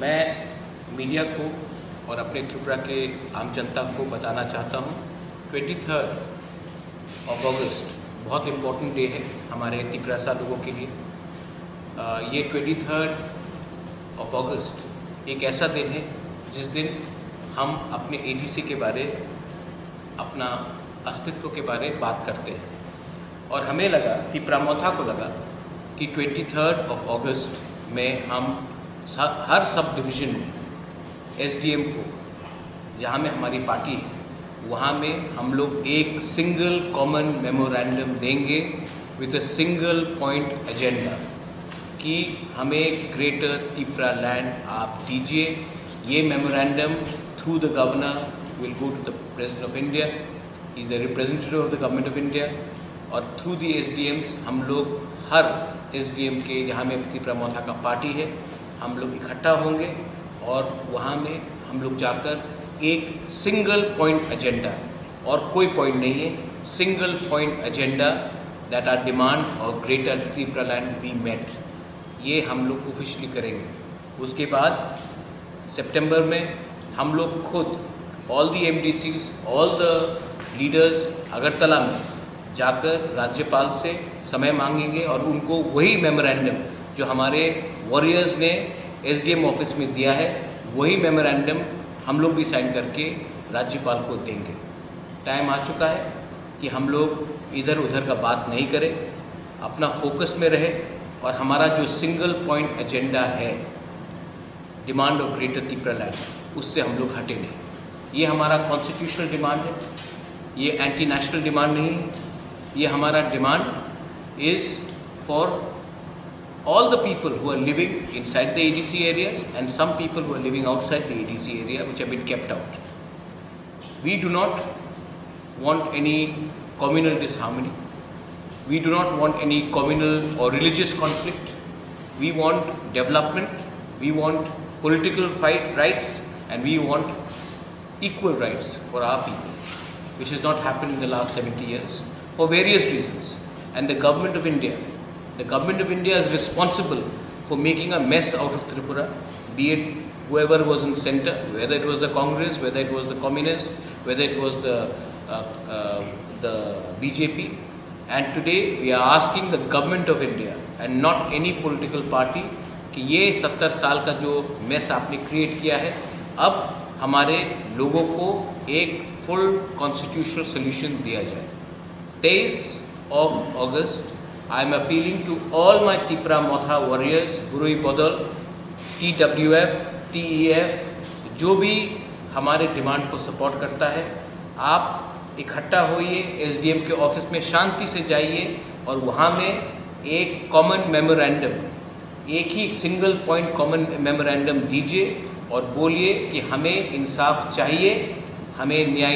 मैं मीडिया को और अपने त्रिपुरा के आम जनता को बताना चाहता हूँ। ट्वेंटी थर्ड ऑफ़ अगस्त बहुत इम्पोर्टेंट डे है हमारे तिपरासा लोगों के लिए। ये ट्वेंटी थर्ड ऑफ़ अगस्त एक ऐसा दिन है जिस दिन हम अपने एडीसी के बारे, अपना अस्तित्व के बारे बात करते हैं। और हमें लगा कि प्रामोथा को लगा कि ट्वेंटी थर्ड ऑफ़ अगस्त में हम हर सब डिवीज़न में एसडीएम को, जहाँ में हमारी पार्टी है, वहाँ में हम लोग एक सिंगल कॉमन मेमोरेंडम देंगे with a single point agenda कि हमें ग्रेटर तिपरा लैंड आप दीजिए। ये memorandum through the governor will go to the president of India is the representative of the government of India और थ्रू दी एस हम लोग हर एसडीएम के, जहाँ में तिपरा मोथा का पार्टी है हम लोग इकट्ठा होंगे और वहाँ में हम लोग जाकर एक सिंगल पॉइंट एजेंडा और कोई पॉइंट नहीं है single point agenda that are demand और greater Tripura land be met ये हम लोग ऑफिशियली करेंगे। उसके बाद सितंबर में हम लोग खुद all the M D Cs all the leaders Agartala में जाकर राज्यपाल से समय मांगेंगे और उनको वही मेमोरेंडम जो हमारे वॉरियर्स ने एसडीएम ऑफ़िस में दिया है, वही मेमोरेंडम हम लोग भी साइन करके राज्यपाल को देंगे। टाइम आ चुका है कि हम लोग इधर उधर का बात नहीं करें, अपना फोकस में रहे और हमारा जो सिंगल पॉइंट एजेंडा है demand of greater Tipra land उससे हम लोग हटे नहीं। ये हमारा कॉन्स्टिट्यूशनल डिमांड है, ये एंटी नेशनल डिमांड नहीं है, ये हमारा demand is for all the people who are living inside the ADC areas and some people who are living outside the ADC area which have been kept out. We do not want any communal disharmony. We do not want any communal or religious conflict. We want development. We want political fight rights and we want equal rights for our people, which has not happened in the last 70 years for various reasons. And the government of India the government of India is responsible for making a mess out of Tripura, be it whoever was in center, whether it was the Congress, whether it was the Communists, whether it was the, uh, uh, the BJP. And today we are asking the government of India and not any political party कि ये सत्तर साल का जो mess आपने create किया है अब हमारे लोगों को एक फुल कॉन्स्टिट्यूशनल सोल्यूशन दिया जाए तेईस of August I am appealing to all my Tipra Motha warriors, Gurui Bodal, TWF, TEF, जो भी हमारे डिमांड को सपोर्ट करता है आप इकट्ठा होइए एसडीएम के ऑफ़िस में शांति से जाइए और वहाँ में एक कॉमन मेमोरेंडम एक ही सिंगल पॉइंट कॉमन मेमोरेंडम दीजिए और बोलिए कि हमें इंसाफ चाहिए हमें न्याय